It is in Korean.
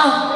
เ